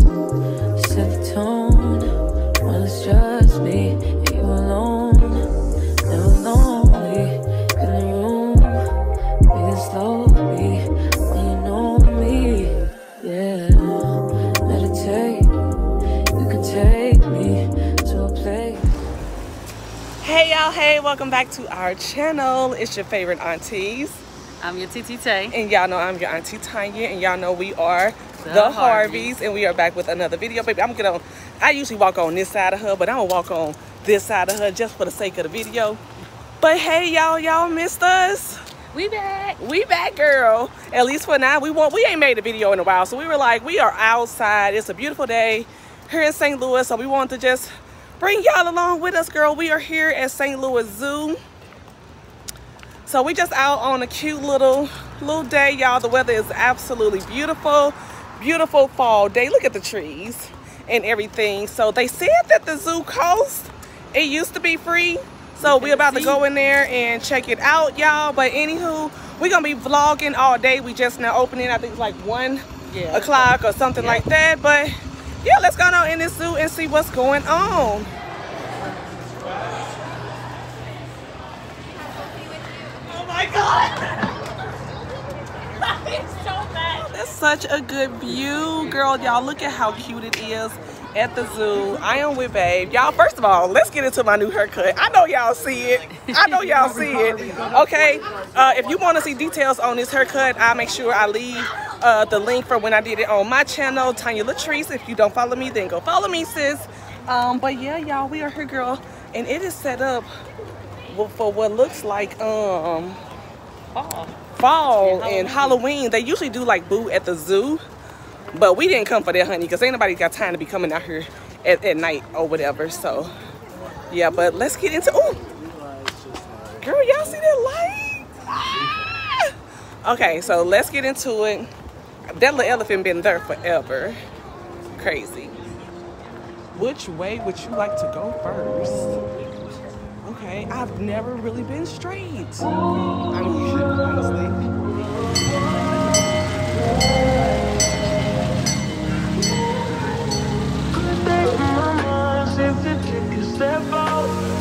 Set the tone. Well, it's just me and you alone. Never lonely in the room. Breathing slowly when you know me. Yeah. Meditate. You can take me to a place. Hey y'all, hey, welcome back to our channel. It's your favorite aunties. I'm your TT Tay. And y'all know I'm your auntie Tonya, and y'all know we are the, The Harveys. Harveys. and we are back with another video. Baby, I'm gonna, I usually walk on this side of her, but I'm gonna walk on this side of her just for the sake of the video. But hey, y'all, y'all missed us. We back. We back, girl. At least for now. We want. We ain't made a video in a while, so we were like, we are outside. It's a beautiful day here in St. Louis, so we want to just bring y'all along with us, girl. We are here at St. Louis Zoo. So we just out on a cute little little day, y'all. The weather is absolutely beautiful. Beautiful fall day. Look at the trees and everything. So they said that the zoo cost it used to be free. So we're about to go in there and check it out, y'all. But anywho, we're gonna be vlogging all day. We just now opening. I think it's like one Yeah. o'clock or something Yeah. like that. But yeah, let's go down in this zoo and see what's going on. Oh my god! That's such a good view, girl. Y'all, look at how cute it is at the zoo. I am with Babe. Y'all, first of all, let's get into my new haircut. I know y'all see it. I know y'all see it. Okay, uh, if you want to see details on this haircut, I'll make sure I leave uh, the link for when I did it on my channel, Tonya Latrice. If you don't follow me, then go follow me, sis. Um, but yeah, y'all, we are here, girl, and it is set up for what looks like um Fall. Fall And and Halloween. They usually do like boo at the zoo, but we didn't come for that, honey, because ain't nobody got time to be coming out here at, at night or whatever. So, yeah, but let's get into. Oh, girl, y'all see that light? Ah! Okay, so let's get into it. That little elephant been there forever. Crazy. Which way would you like to go first? Okay, I've never really been straight. I mean, honestly.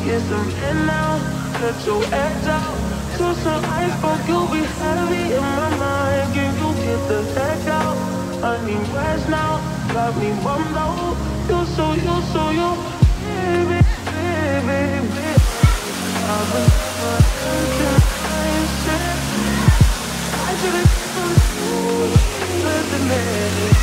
Get some in you'll be heavy in my mind. Can you get the heck out? I need rest now, got me bummed out. You so, you so, you, I've been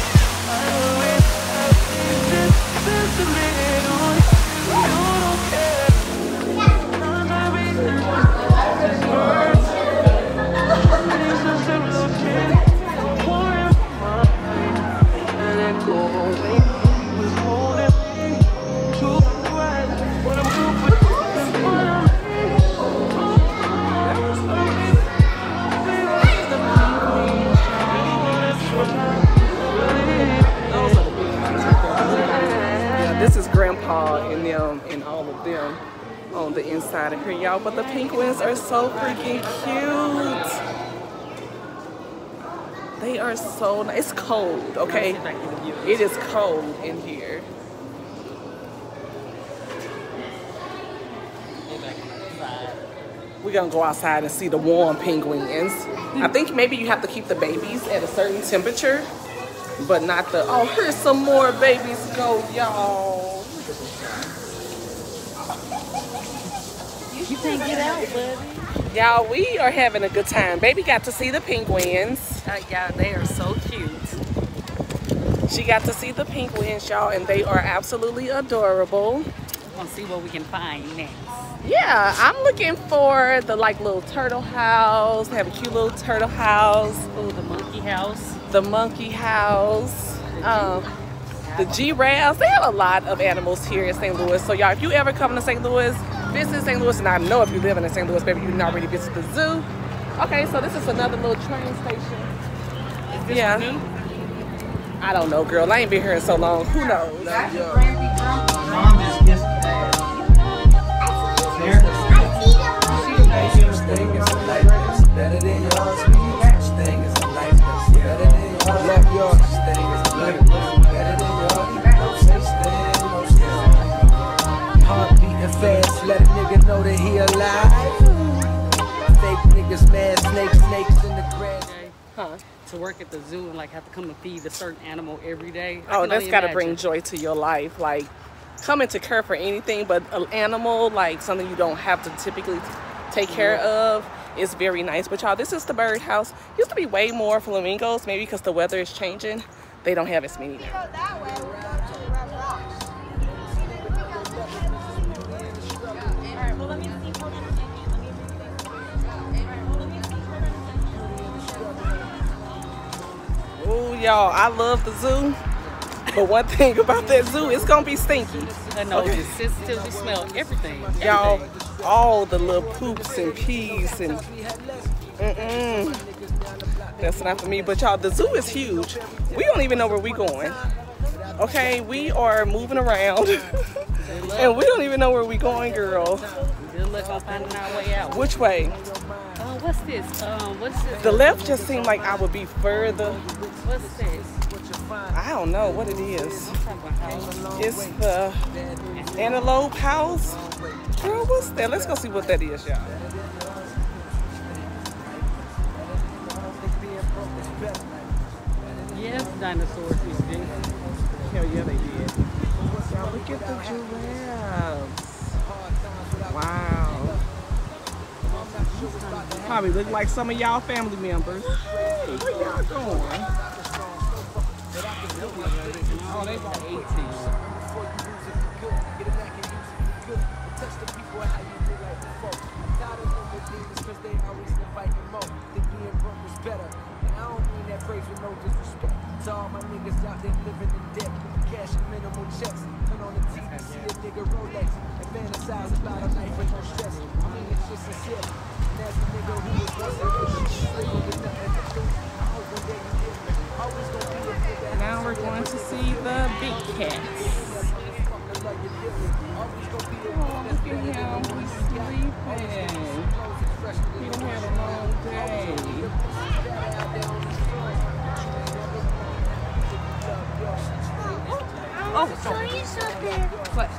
But the penguins are so freaking cute. They are so nice. It's cold, okay? It is cold in here. We're gonna go outside and see the warm penguins. I think maybe you have to keep the babies at a certain temperature, but not the. Oh, here's some more babies go, y'all. You can't get out, buddy. Y'all, we are having a good time. Baby got to see the penguins. Uh, yeah, they are so cute. She got to see the penguins, y'all, and they are absolutely adorable. We're gonna see what we can find next. Yeah, I'm looking for the like little turtle house. They have a cute little turtle house. Oh, the monkey house. the monkey house, um, the giraffes. They have a lot of animals here in St. Louis. So y'all, if you ever come to St. Louis, visit St. Louis, and I know if you live in St. Louis, baby, you not already visit the zoo. Okay, so this is another little train station. Is this Yeah. new? I don't know, girl. I ain't been here in so long. Who knows? Better than yours, thing is a life that's better than yours. Left yours, thing is better than yours. To work at the zoo and like have to come and feed a certain animal every day. Oh, that's got to bring joy to your life. Like coming to care for anything, but an animal, like something you don't have to typically take care of, is very nice. But y'all, this is the birdhouse. Used to be way more flamingos, maybe because the weather is changing. They don't have as many now. Ooh, y'all, I love the zoo. But one thing about that zoo, it's gonna be stinky. I know, Okay. the sensitivity smell everything. Y'all, all the little poops and peas and mm-mm. That's not for me. But y'all, the zoo is huge. We don't even know where we going. Okay, we are moving around. and we don't even know where we going, girl. Good luck on finding our way out. Which way? What's this? Um, what's this? The left just seemed like I would be further. What's this? I don't know what it is. Some type of house. It's the antelope house. Girl, what's that? Let's go see what that is, y'all. Yes, dinosaurs used to. Hell yeah, they did. Look at the giraffes. Probably look like some of y'all family members. Hey, where y'all going? Oh, they about 18. To all my niggas out there and fantasize about a life with no stress. I mean, it's just a shit. And as a nigga who was once a rich, struggle with nothing to do. I hope one day you get me. Always gonna be a nigga. Now we're going to see the big cats. Oh, look at him. He's sleeping. He done had a long day. Oh, show you something. What?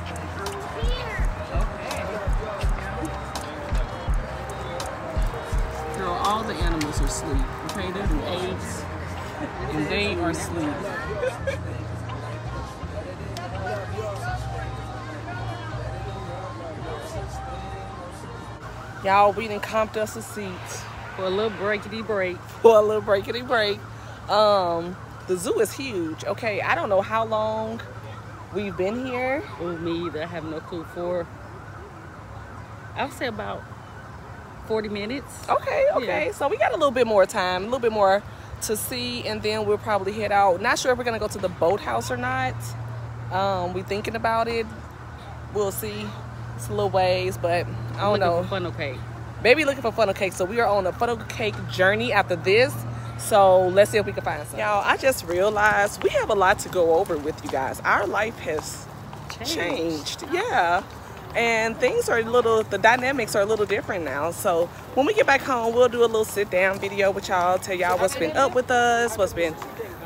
Are asleep. Okay, there's an apes, and they are asleep. Y'all, we done comped us a seat For a little breakity break. for a little breakity break. Um, the zoo is huge. Okay, I don't know how long we've been here. Oh, me either. I have no clue for. I'll say about 40 minutes. Okay, okay. Yeah. So we got a little bit more time, a little bit more to see, and then we'll probably head out. Not sure if we're gonna go to the boathouse or not. Um, we thinking about it. We'll see. It's a little ways, but I don't Looking know. for funnel cake. Baby looking for funnel cake. So we are on a funnel cake journey after this. So let's see if we can find some. Y'all, I just realized we have a lot to go over with you guys. Our life has changed. Yeah. And things are a little, the dynamics are a little different now. So when we get back home, we'll do a little sit down video with y'all, tell y'all what's been up with us, what's been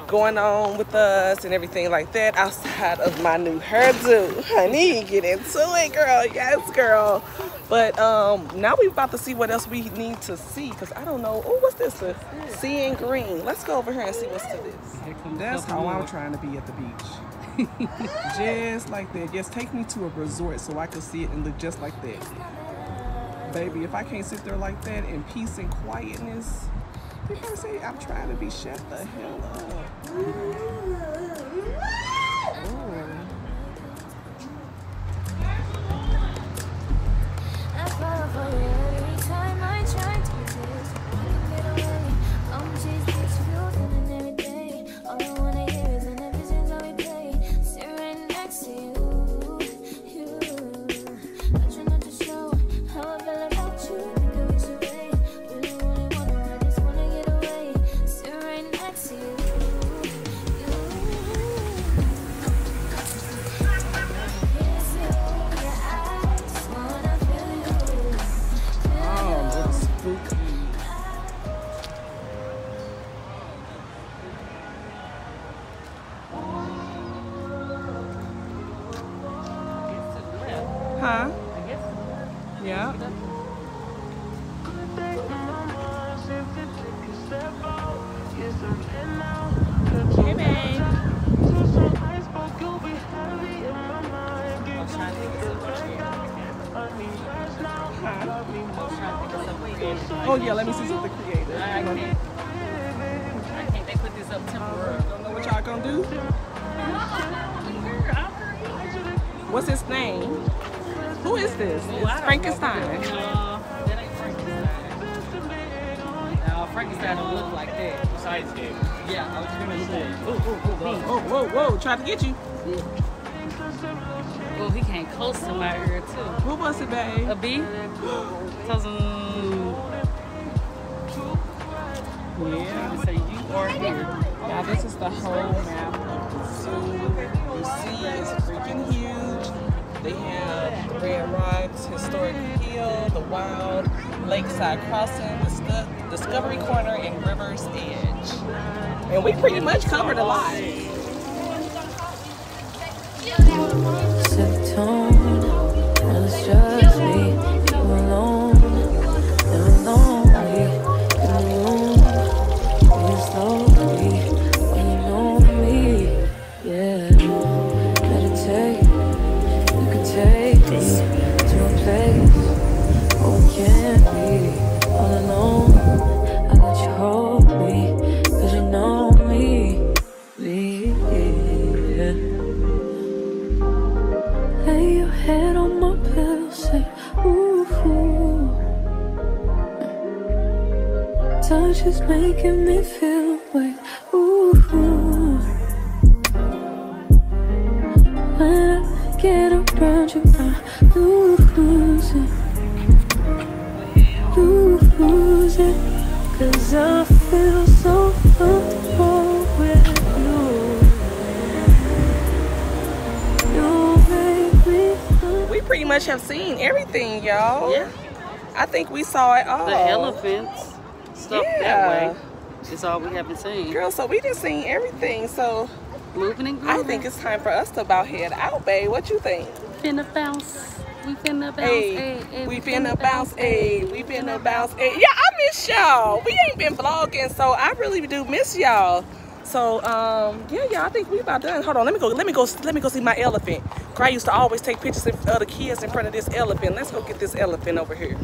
going on with us and everything like that outside of my new hairdo. Honey, get into it, girl. Yes, girl. But um, now we're about to see what else we need to see because I don't know. Oh, what's this? A seeing green. Let's go over here and see what's to this. Here comes That's how I'm trying to be at the beach. just like that. Just take me to a resort so I can see it and look just like that. Baby, if I can't sit there like that in peace and quietness, they gonna say I'm trying to be shut the hell up. Oh yeah, let me see something creative. I can't. I can't. They put this up temporarily. Don't know what y'all gonna do. What's his name? Who is this? Ooh, it's Frankenstein. No, that ain't Frankenstein. Now Frankenstein don't look like that. Besides him. Yeah, I was gonna say. Oh, oh, oh, oh, whoa, whoa! Tried to get you. Well, he came close to my ear too. Who was it, babe? A bee. Tell yeah. Say you are here. Now this is the whole map of the zoo. You see it's freaking huge. They have Red Rocks, Historic Hill, the Wild, Lakeside Crossing, the Discovery Corner, and River's Edge. And we pretty much covered a lot. Me ooh. When I get around you, I lose it, lose it, 'cause I feel so alone with you. You make me We pretty much have seen everything, y'all. Yeah. I think we saw it all. The elephants, stuff Yeah. that way. Is all we haven't seen. Girl, so we done seen everything. So Moving and grooving. I think it's time for us to about head out, babe. What you think? finna bounce. We finna bounce. Hey, Hey, hey, we finna bounce, hey, we finna bounce, hey. Yeah, I miss y'all. We ain't been vlogging, so I really do miss y'all. So, um, yeah, yeah, I think we about done. Hold on, let me go, let me go, let me go see my elephant. Cause I used to always take pictures of other kids in front of this elephant. Let's go get this elephant over here.